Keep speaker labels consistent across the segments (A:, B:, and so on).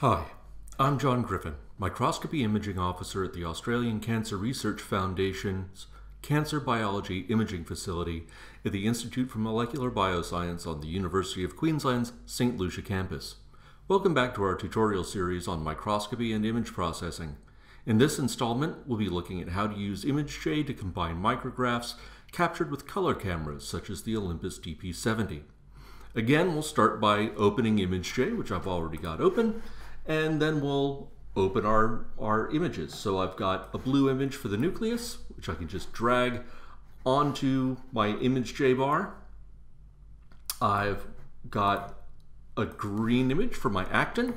A: Hi, I'm John Griffin, microscopy imaging officer at the Australian Cancer Research Foundation's Cancer Biology Imaging Facility at the Institute for Molecular Bioscience on the University of Queensland's St. Lucia campus. Welcome back to our tutorial series on microscopy and image processing. In this installment, we'll be looking at how to use ImageJ to combine micrographs captured with color cameras such as the Olympus DP70. Again, we'll start by opening ImageJ, which I've already got open, and then we'll open our, our images. So I've got a blue image for the nucleus, which I can just drag onto my ImageJ bar. I've got a green image for my actin,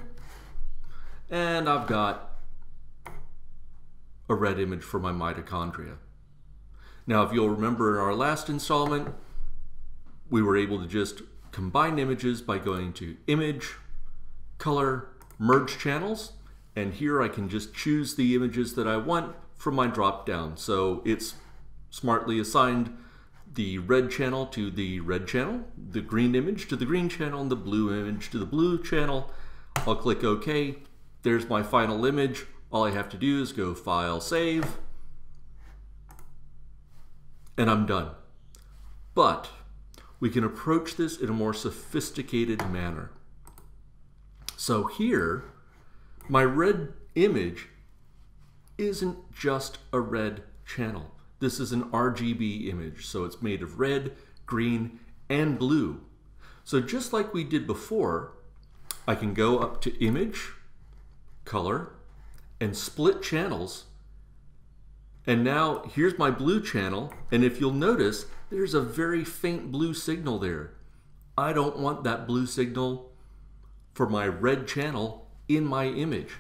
A: and I've got a red image for my mitochondria. Now, if you'll remember in our last installment, we were able to just combine images by going to Image, Color, Merge Channels, and here I can just choose the images that I want from my drop down. So it's smartly assigned the red channel to the red channel, the green image to the green channel, and the blue image to the blue channel. I'll click OK. There's my final image. All I have to do is go File, Save, and I'm done. But we can approach this in a more sophisticated manner. So here, my red image isn't just a red channel. This is an RGB image, so it's made of red, green, and blue. So just like we did before, I can go up to Image, Color, and split channels. And now here's my blue channel, and if you'll notice, there's a very faint blue signal there. I don't want that blue signal for my red channel in my image.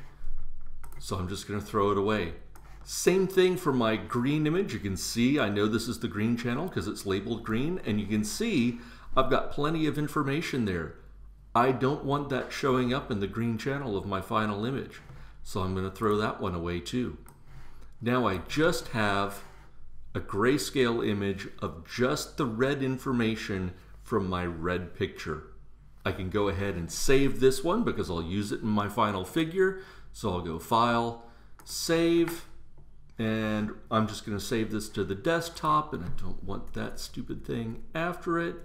A: So I'm just going to throw it away. Same thing for my green image. You can see, I know this is the green channel because it's labeled green, and you can see I've got plenty of information there. I don't want that showing up in the green channel of my final image. So I'm going to throw that one away too. Now I just have a grayscale image of just the red information from my red picture. I can go ahead and save this one because I'll use it in my final figure. So I'll go File, Save, and I'm just going to save this to the desktop and I don't want that stupid thing after it.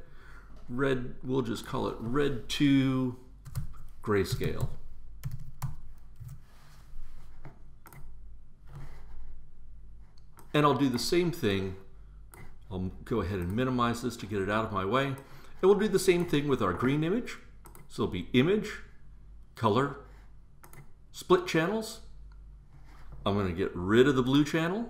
A: Red, we'll just call it Red 2 Grayscale. And I'll do the same thing. I'll go ahead and minimize this to get it out of my way. And we'll do the same thing with our green image. So it'll be image, color, split channels. I'm going to get rid of the blue channel.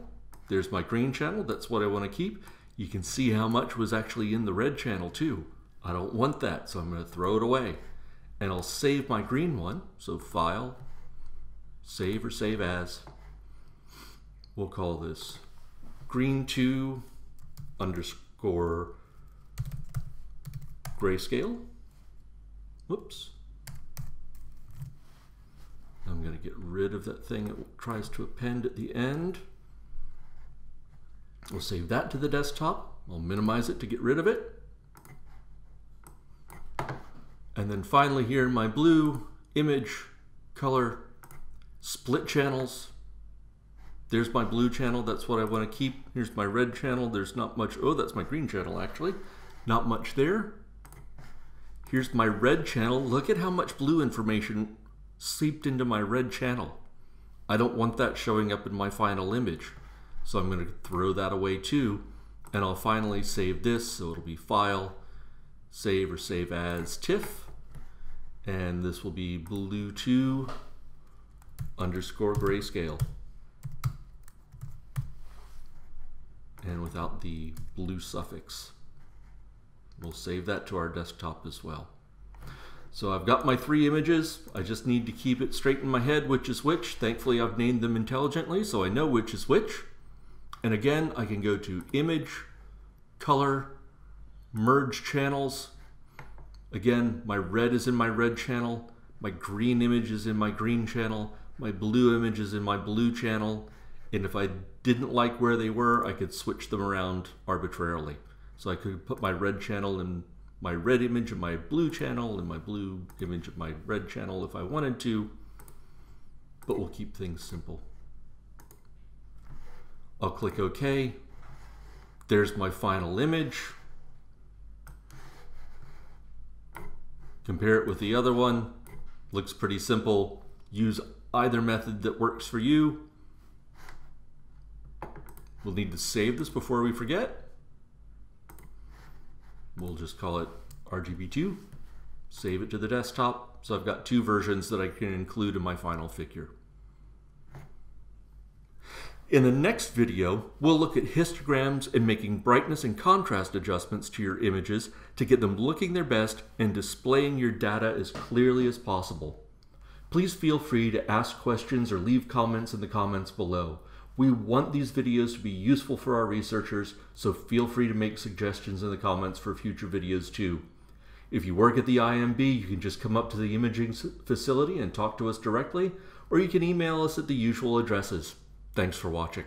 A: There's my green channel. That's what I want to keep. You can see how much was actually in the red channel too. I don't want that, so I'm going to throw it away. And I'll save my green one. So File, Save or Save As. We'll call this green 2 underscore grayscale. Whoops. I'm going to get rid of that thing that tries to append at the end. We'll save that to the desktop. I'll minimize it to get rid of it. And then finally here my blue image color split channels there's my blue channel. That's what I want to keep. Here's my red channel. There's not much. Oh, that's my green channel, actually. Not much there. Here's my red channel. Look at how much blue information seeped into my red channel. I don't want that showing up in my final image. So I'm going to throw that away too. And I'll finally save this. So it'll be File, Save or Save As TIFF. And this will be blue 2 underscore grayscale. and without the blue suffix. We'll save that to our desktop as well. So I've got my three images. I just need to keep it straight in my head which is which. Thankfully I've named them intelligently so I know which is which. And again, I can go to Image, Color, Merge Channels. Again, my red is in my red channel. My green image is in my green channel. My blue image is in my blue channel. And if I didn't like where they were, I could switch them around arbitrarily. So I could put my red channel in my red image of my blue channel and my blue image of my red channel if I wanted to. but we'll keep things simple. I'll click OK. There's my final image. Compare it with the other one. Looks pretty simple. Use either method that works for you. We'll need to save this before we forget. We'll just call it RGB2. Save it to the desktop. So I've got two versions that I can include in my final figure. In the next video, we'll look at histograms and making brightness and contrast adjustments to your images to get them looking their best and displaying your data as clearly as possible. Please feel free to ask questions or leave comments in the comments below. We want these videos to be useful for our researchers, so feel free to make suggestions in the comments for future videos too. If you work at the IMB, you can just come up to the imaging facility and talk to us directly, or you can email us at the usual addresses. Thanks for watching.